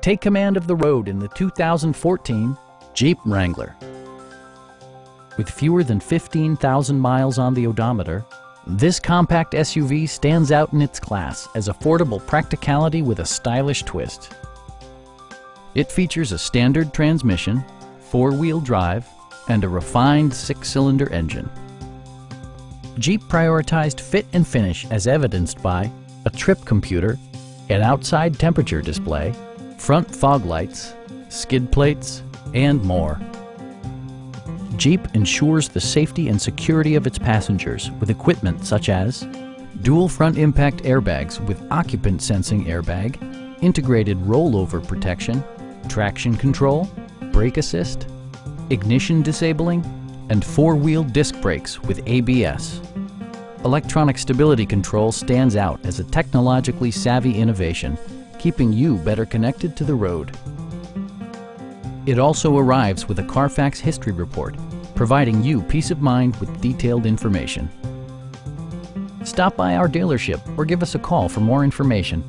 Take command of the road in the 2014 Jeep Wrangler. With fewer than 15,000 miles on the odometer, this compact SUV stands out in its class as affordable practicality with a stylish twist. It features a standard transmission, four-wheel drive, and a refined six-cylinder engine. Jeep prioritized fit and finish as evidenced by a trip computer, an outside temperature display, front fog lights, skid plates, and more. Jeep ensures the safety and security of its passengers with equipment such as dual front impact airbags with occupant sensing airbag, integrated rollover protection, traction control, brake assist, ignition disabling, and four-wheel disc brakes with ABS. Electronic stability control stands out as a technologically savvy innovation, keeping you better connected to the road. It also arrives with a Carfax history report, providing you peace of mind with detailed information. Stop by our dealership or give us a call for more information.